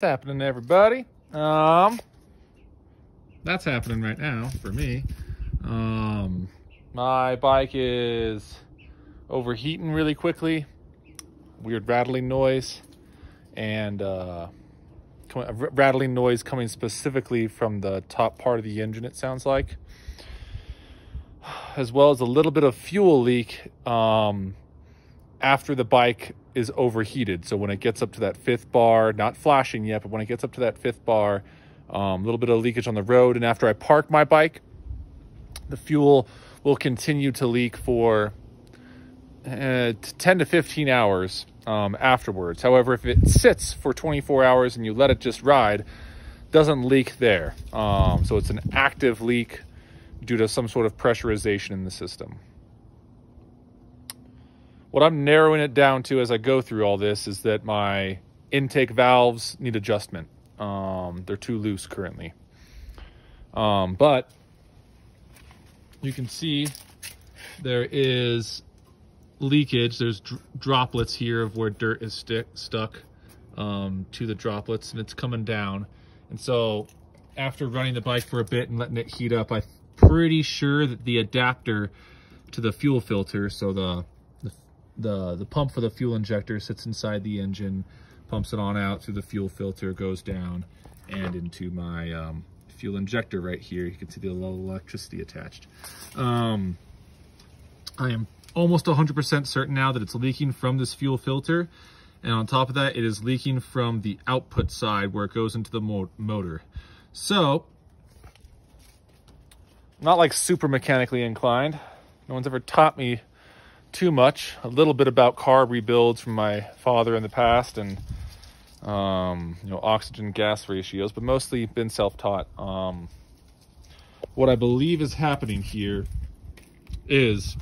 What's happening, everybody? Um, that's happening right now for me. Um, my bike is overheating really quickly. Weird rattling noise, and uh, rattling noise coming specifically from the top part of the engine. It sounds like, as well as a little bit of fuel leak. Um, after the bike is overheated. So when it gets up to that fifth bar, not flashing yet, but when it gets up to that fifth bar, a um, little bit of leakage on the road. And after I park my bike, the fuel will continue to leak for uh, 10 to 15 hours um, afterwards. However, if it sits for 24 hours and you let it just ride, doesn't leak there. Um, so it's an active leak due to some sort of pressurization in the system. What I'm narrowing it down to as I go through all this is that my intake valves need adjustment. Um, they're too loose currently. Um, but you can see there is leakage. There's dr droplets here of where dirt is stuck um, to the droplets and it's coming down. And so after running the bike for a bit and letting it heat up, I'm pretty sure that the adapter to the fuel filter, so the the, the pump for the fuel injector sits inside the engine, pumps it on out through the fuel filter, goes down and into my um, fuel injector right here. You can see the little electricity attached. Um, I am almost 100% certain now that it's leaking from this fuel filter. And on top of that, it is leaking from the output side where it goes into the mo motor. So, not like super mechanically inclined. No one's ever taught me too much. A little bit about carb rebuilds from my father in the past and um, you know oxygen gas ratios, but mostly been self-taught. Um, what I believe is happening here is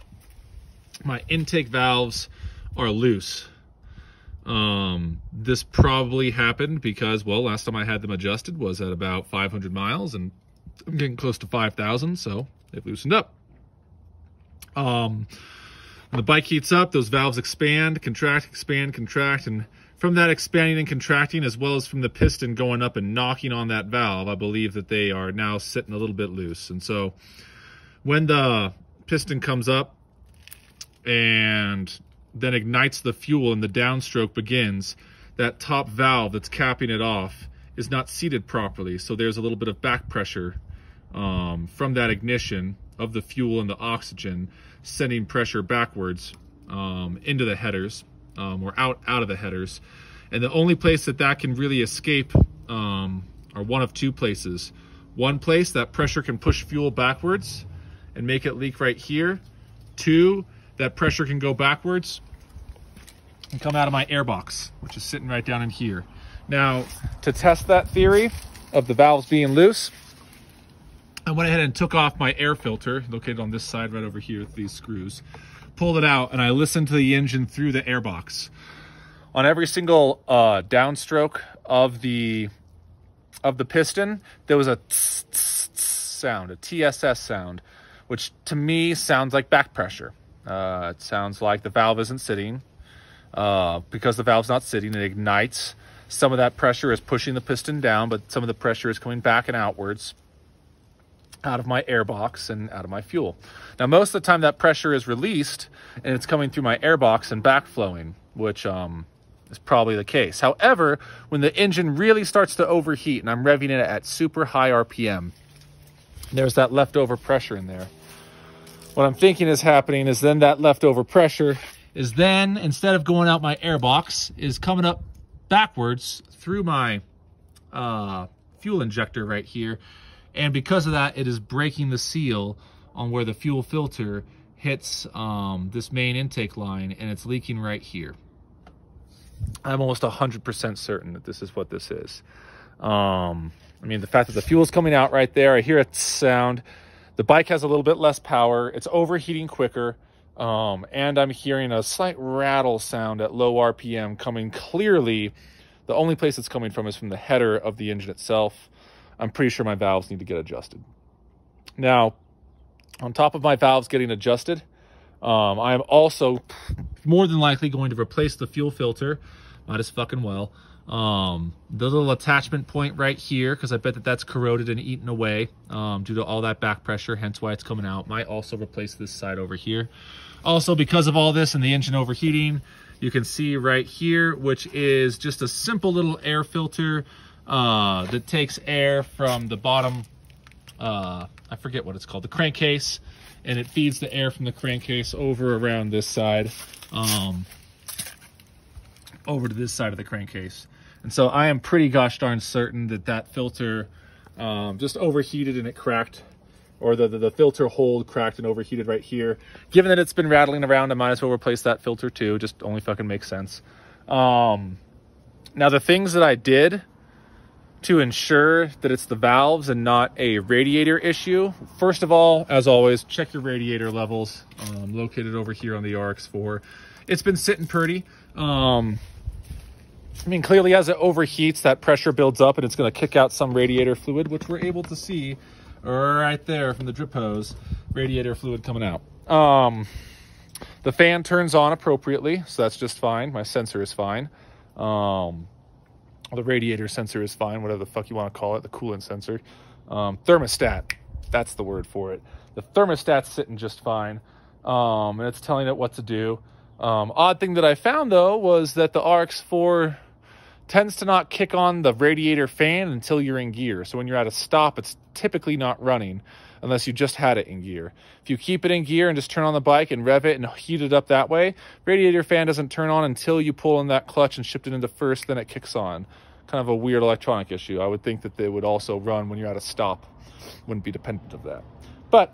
my intake valves are loose. Um, this probably happened because, well, last time I had them adjusted was at about 500 miles and I'm getting close to 5,000, so they've loosened up. Um, when the bike heats up, those valves expand, contract, expand, contract, and from that expanding and contracting, as well as from the piston going up and knocking on that valve, I believe that they are now sitting a little bit loose. And so when the piston comes up and then ignites the fuel and the downstroke begins, that top valve that's capping it off is not seated properly. So there's a little bit of back pressure um, from that ignition of the fuel and the oxygen sending pressure backwards um, into the headers um, or out, out of the headers. And the only place that that can really escape um, are one of two places. One place, that pressure can push fuel backwards and make it leak right here. Two, that pressure can go backwards and come out of my airbox, which is sitting right down in here. Now, to test that theory of the valves being loose, I went ahead and took off my air filter, located on this side right over here with these screws, pulled it out, and I listened to the engine through the airbox. On every single uh, downstroke of the of the piston, there was a tss, tss, tss sound, a TSS sound, which to me sounds like back pressure. Uh, it sounds like the valve isn't sitting. Uh, because the valve's not sitting, it ignites. Some of that pressure is pushing the piston down, but some of the pressure is coming back and outwards out of my airbox and out of my fuel. Now, most of the time that pressure is released and it's coming through my airbox and backflowing, which um, is probably the case. However, when the engine really starts to overheat and I'm revving it at super high RPM, there's that leftover pressure in there. What I'm thinking is happening is then that leftover pressure is then, instead of going out my airbox, is coming up backwards through my uh, fuel injector right here and because of that, it is breaking the seal on where the fuel filter hits um, this main intake line and it's leaking right here. I'm almost 100% certain that this is what this is. Um, I mean, the fact that the fuel is coming out right there, I hear a sound. The bike has a little bit less power. It's overheating quicker. Um, and I'm hearing a slight rattle sound at low RPM coming clearly. The only place it's coming from is from the header of the engine itself. I'm pretty sure my valves need to get adjusted. Now, on top of my valves getting adjusted, um, I am also more than likely going to replace the fuel filter, might as fucking well, Um, the little attachment point right here, because I bet that that's corroded and eaten away um, due to all that back pressure, hence why it's coming out. Might also replace this side over here. Also, because of all this and the engine overheating, you can see right here, which is just a simple little air filter uh, that takes air from the bottom, uh, I forget what it's called, the crankcase, and it feeds the air from the crankcase over around this side, um, over to this side of the crankcase. And so I am pretty gosh darn certain that that filter um, just overheated and it cracked or the, the, the, filter hold cracked and overheated right here. Given that it's been rattling around, I might as well replace that filter too. Just only fucking makes sense. Um, now the things that I did to ensure that it's the valves and not a radiator issue. First of all, as always, check your radiator levels um, located over here on the RX-4. It's been sitting pretty. Um, I mean, clearly as it overheats, that pressure builds up and it's going to kick out some radiator fluid, which we're able to see right there from the drip hose, radiator fluid coming out. Um, the fan turns on appropriately, so that's just fine. My sensor is fine. Um, the radiator sensor is fine, whatever the fuck you want to call it, the coolant sensor. Um, thermostat, that's the word for it. The thermostat's sitting just fine, um, and it's telling it what to do. Um, odd thing that I found though was that the RX4 tends to not kick on the radiator fan until you're in gear. So when you're at a stop, it's typically not running unless you just had it in gear. If you keep it in gear and just turn on the bike and rev it and heat it up that way, radiator fan doesn't turn on until you pull in that clutch and shift it into first, then it kicks on. Kind of a weird electronic issue. I would think that they would also run when you're at a stop. Wouldn't be dependent of that. But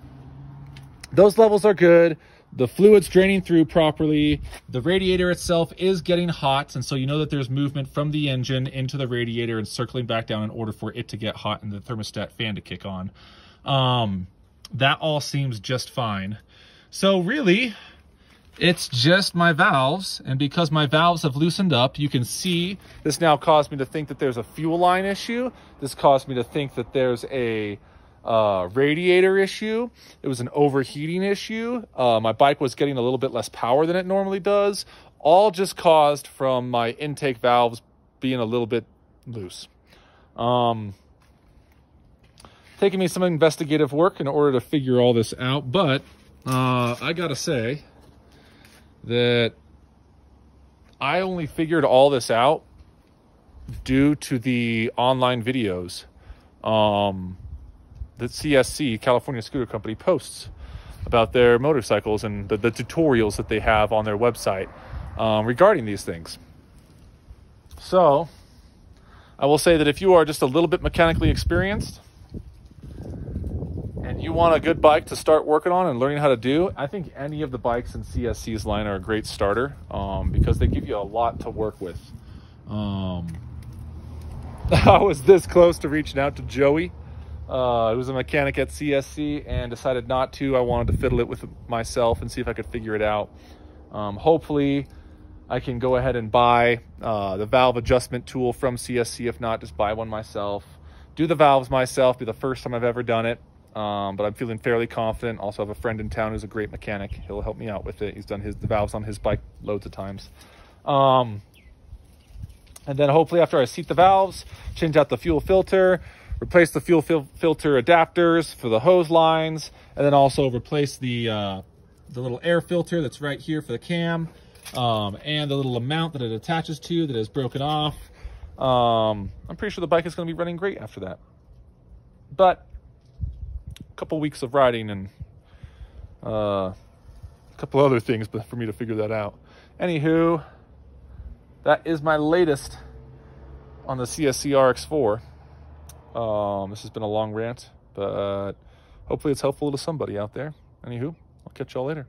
those levels are good the fluid's draining through properly. The radiator itself is getting hot, and so you know that there's movement from the engine into the radiator and circling back down in order for it to get hot and the thermostat fan to kick on. Um, that all seems just fine. So really, it's just my valves, and because my valves have loosened up, you can see this now caused me to think that there's a fuel line issue. This caused me to think that there's a uh, radiator issue. It was an overheating issue. Uh, my bike was getting a little bit less power than it normally does. All just caused from my intake valves being a little bit loose. Um, taking me some investigative work in order to figure all this out, but uh, I gotta say that I only figured all this out due to the online videos. Um, the CSC, California Scooter Company, posts about their motorcycles and the, the tutorials that they have on their website um, regarding these things. So, I will say that if you are just a little bit mechanically experienced you want a good bike to start working on and learning how to do, I think any of the bikes in CSC's line are a great starter um, because they give you a lot to work with. Um, I was this close to reaching out to Joey uh, was a mechanic at CSC and decided not to. I wanted to fiddle it with myself and see if I could figure it out. Um, hopefully, I can go ahead and buy uh, the valve adjustment tool from CSC. If not, just buy one myself. Do the valves myself. Be the first time I've ever done it. Um, but I'm feeling fairly confident. Also have a friend in town who's a great mechanic. He'll help me out with it. He's done his the valves on his bike loads of times. Um, and then hopefully after I seat the valves, change out the fuel filter, replace the fuel fil filter adapters for the hose lines, and then also replace the, uh, the little air filter that's right here for the cam, um, and the little amount that it attaches to that is broken off. Um, I'm pretty sure the bike is going to be running great after that. But couple weeks of riding and uh, a couple other things but for me to figure that out. Anywho, that is my latest on the CSC RX4. Um, this has been a long rant, but hopefully it's helpful to somebody out there. Anywho, I'll catch y'all later.